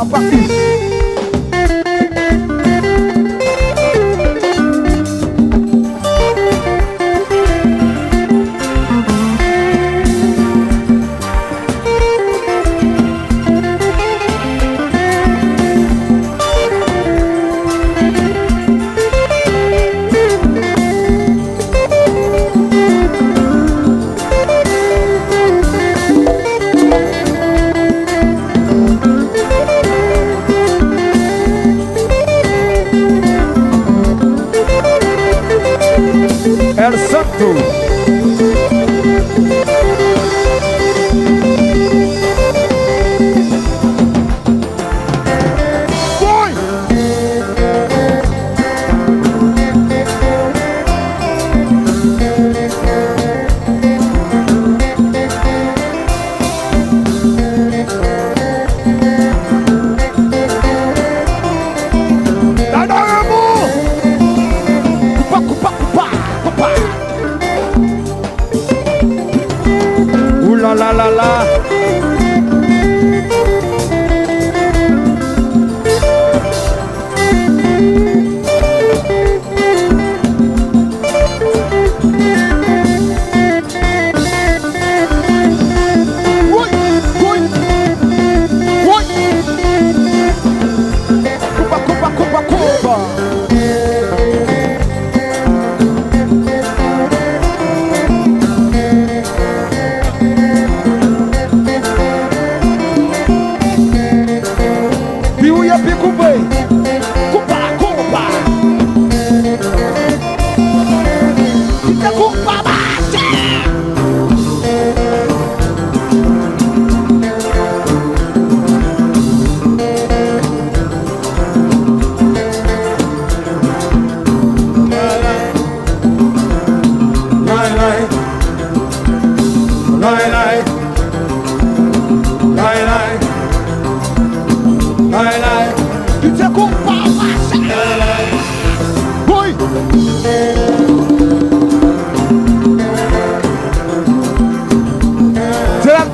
Papi. R1 Ouh là là là là. Oui,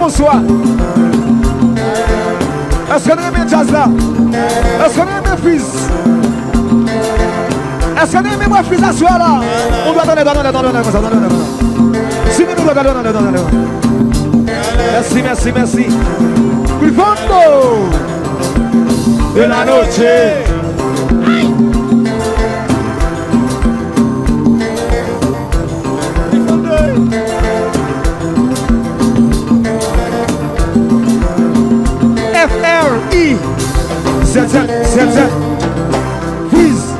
bonsoir. Est-ce qu'on aime jazz là? Est-ce qu'on aime fils Est-ce qu'on aime moi fils à là? On doit donner, donner, donner, donner, donner, donner. Si nous doit donner, donner, donner, donner. Merci, merci, merci. Grifondo de la noche. F-R-I Z Z Z Z. Freeze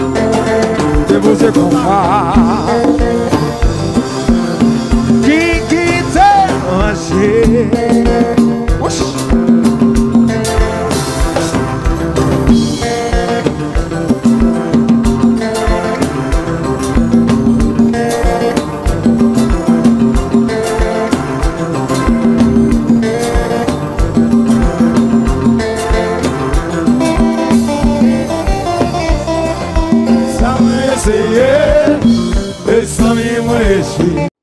De vous et combat esse